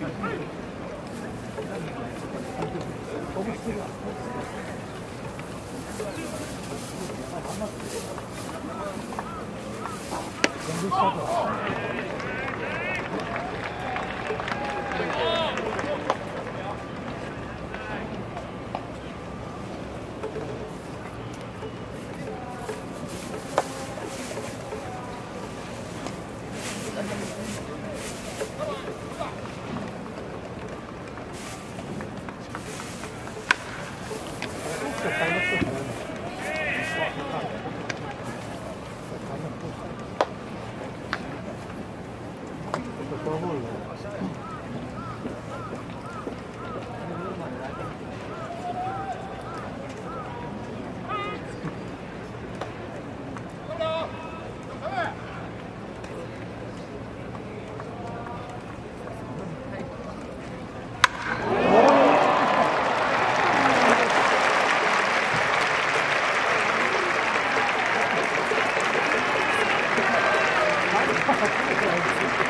Come on. Thank you.